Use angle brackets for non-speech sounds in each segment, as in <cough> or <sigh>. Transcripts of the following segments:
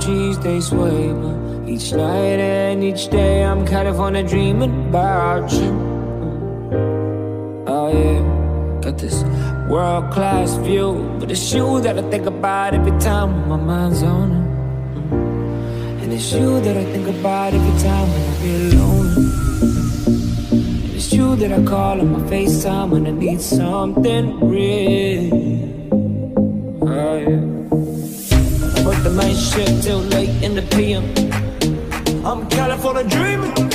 each day sway, but each night and each day I'm California dreaming about you. Oh yeah, got this world class view, but it's you that I think about every time my mind's on it. And it's you that I think about every time when I feel lonely. And it's you that I call on my FaceTime when I need something real. Night shift till late in the PM. I'm California dreaming.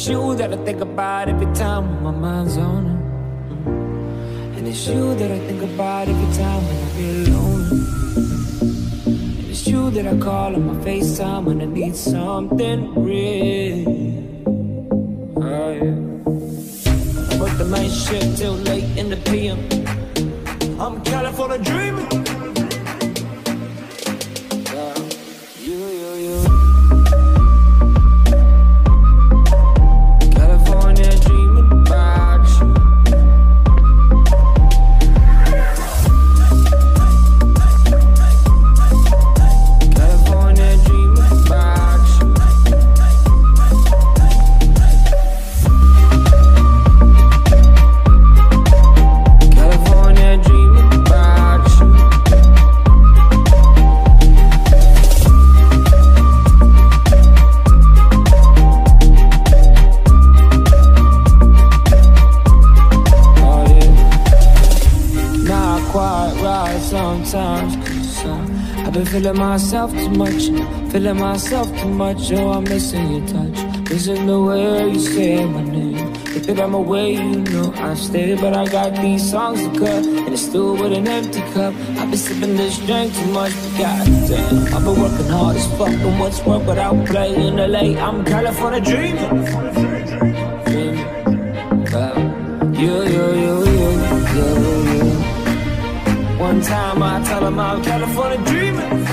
It's you that I think about every time my mind's on it. And it's you that I think about every time when I feel lonely. And it's you that I call on my FaceTime when I need something real. Oh yeah. I work the night shift till late in the PM. Sometimes. Uh, I've been feeling myself too much. Feeling myself too much. Oh, I'm missing your touch. Missing the way you say my name. If that I'm away, you know I stay. But I got these songs to cut. And it's still with an empty cup. I've been sipping this drink too much. But goddamn, I've been working hard as fuck. And what's work without playing the late? I'm California dreaming. Dreaming. Uh, One time I tell them I'm California dreaming,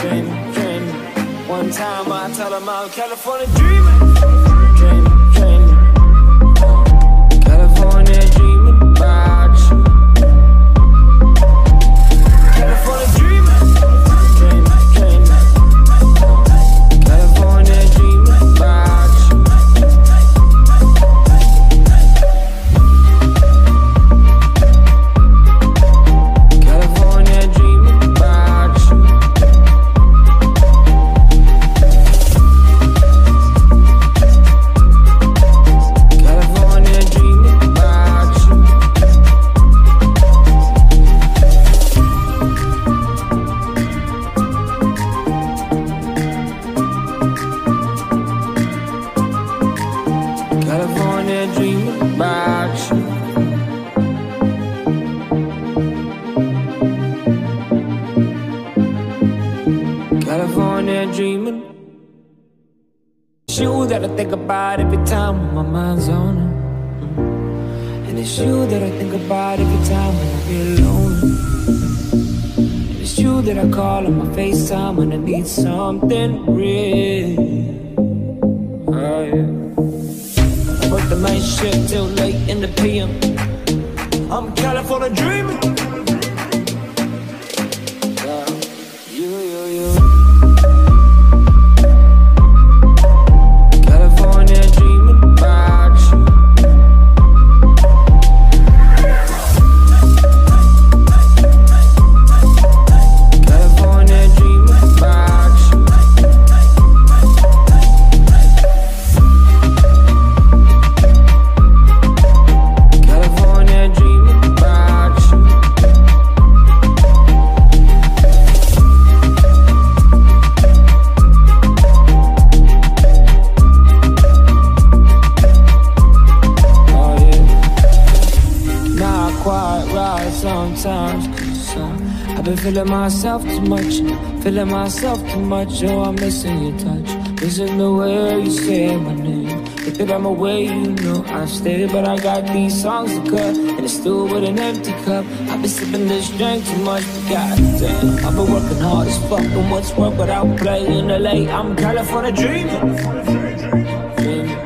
dreaming, dreaming. One time I tell them I'm California dreaming, you that I think about every time when my mind's on it. And it's you that I think about every time when I feel lonely. And it's you that I call on my FaceTime when I need something real. Oh yeah. I work the night shift till late in the PM. I'm California dreaming. I've been feeling myself too much, feeling myself too much. Oh, I'm missing your touch, missing the way you say my name. If that I'm away, you know I stay, but I got these songs to cut, and it's still with an empty cup. I've been sipping this drink too much, but goddamn, I've been working hard as fuck, and what's work without playing LA? I'm California dreaming. <laughs> dreaming.